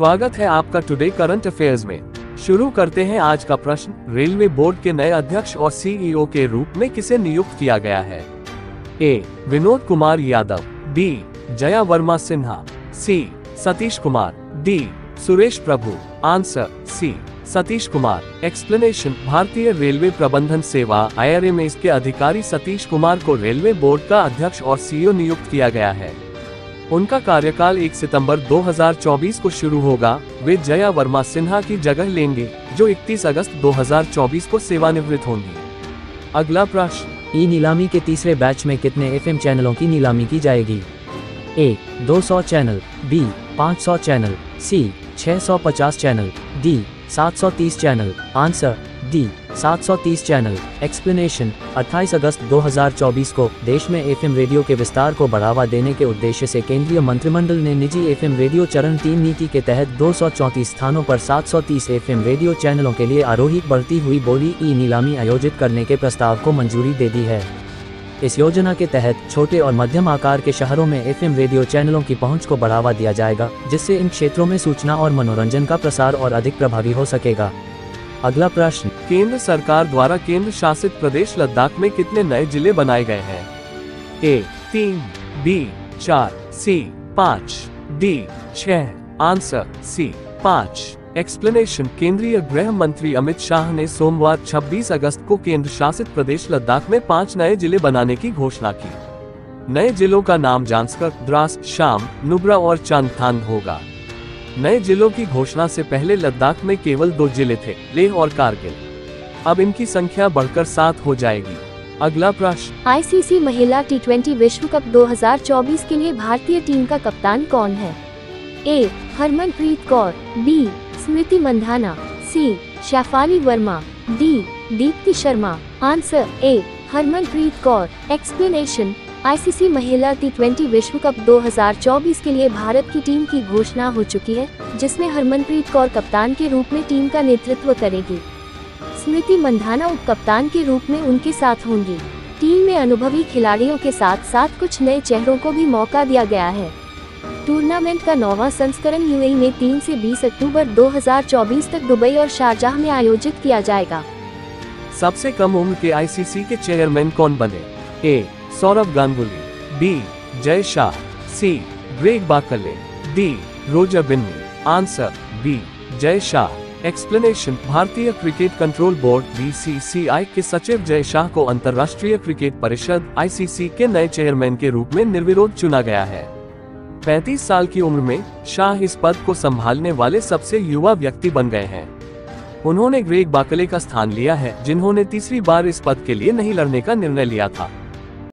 स्वागत है आपका टुडे करंट अफेयर्स में। शुरू करते हैं आज का प्रश्न। रेलवे बोर्ड के नए अध्यक्ष और सीईओ के रूप में किसे नियुक्त किया गया है? A Vinod Kumar Yadav. B Jaya Verma Sinha. C Satish Kumar. D Suresh Prabhu. Answer C Satish Kumar. Explanation भारतीय रेलवे प्रबंधन सेवा आई में इसके अधिकारी सतीश कुमार को रेलवे बोर्ड का अध्यक्ष और सीईओ नियुक्त किया गया है। उनका कार्यकाल 1 सितंबर 2024 को शुरू होगा। वे जया वर्मा सिन्हा की जगह लेंगे, जो 31 अगस्त 2024 को सेवानिवृत्त होंगी। अगला प्रश्न। ई नीलामी के तीसरे बैच में कितने एफएम चैनलों की नीलामी की जाएगी? A 200 channel, B 500 channel, C 650 channel, D 730 channel, answer, D. 730 channel explanation 28 अगस्त 2024 को देश में एफएम रेडियो के विस्तार को बढ़ावा देने के उद्देश्य से केंद्रीय मंत्रिमंडल ने निजी एफएम रेडियो चरण तीन नीति के तहत 234 स्थानों पर 730 एफएम रेडियो चैनलों के लिए आरोही बढ़ती हुई बोली ई नीलामी आयोजित करने के प्रस्ताव को मंजूरी दे दी है। इस योजना के तहत छोटे और मध्यम आकार के शहरों में एफएम रेडियो चैनलों की पहुँच को बढ़ावा दिया जाएगा, जिससे इन क्षेत्रों में सूचना और मनोरंजन का प्रसार और अधिक प्रभावी हो सकेगा। अगला प्रश्न केंद्र सरकार द्वारा केंद्र शासित प्रदेश लद्दाख में कितने नए ज़िले बनाए गए हैं? ए, तीन बी चार सी पाँच डी छह, आंसर सी पाँच। एक्सप्लेनेशन केंद्रीय गृह मंत्री अमित शाह ने सोमवार 26 अगस्त को केंद्र शासित प्रदेश लद्दाख में पाँच नए ज़िले बनाने की घोषणा की। नए जिलों का नाम जांसकर द्रास, शाम, नुब्रा और चांगथांग होगा। नए जिलों की घोषणा से पहले लद्दाख में केवल दो ज़िले थे, लेह और कारगिल। अब इनकी संख्या बढ़कर सात हो जाएगी। अगला प्रश्न। आईसीसी महिला टी विश्व कप 2024 के लिए भारतीय टीम का कप्तान कौन है? A, Harmanpreet Kaur B Smriti Mandhana C Shafali Verma D Deepti Sharma. Answer A Harmanpreet Kaur. Explanation ICC महिला टी विश्व कप 2024 के लिए भारत की टीम की घोषणा हो चुकी है, जिसमें हरमनप्रीत कौर कप्तान के रूप में टीम का नेतृत्व करेगी। स्मृति मंधाना उप कप्तान के रूप में उनके साथ होंगी। टीम में अनुभवी खिलाड़ियों के साथ साथ कुछ नए चेहरों को भी मौका दिया गया है। टूर्नामेंट का नौवां संस्करण यूएई में 3 से 20 अक्टूबर 2024 तक दुबई और शारजाह में आयोजित किया जाएगा। सबसे कम उम्र के आईसीसी के चेयरमैन कौन बने? A. Sourav Ganguly, B. Jay Shah, C. Greg Barclay, D. Roger Binny, answer, B. Jay Shah. Explanation भारतीय क्रिकेट कंट्रोल बोर्ड बीसीसीआई के सचिव जय शाह को अंतर्राष्ट्रीय क्रिकेट परिषद आईसीसी के नए चेयरमैन के रूप में निर्विरोध चुना गया है। 35 साल की उम्र में, शाह इस पद को संभालने वाले सबसे युवा व्यक्ति बन गए हैं। उन्होंने ग्रेग बाकले का स्थान लिया है, जिन्होंने तीसरी बार इस पद के लिए नहीं लड़ने का निर्णय लिया था।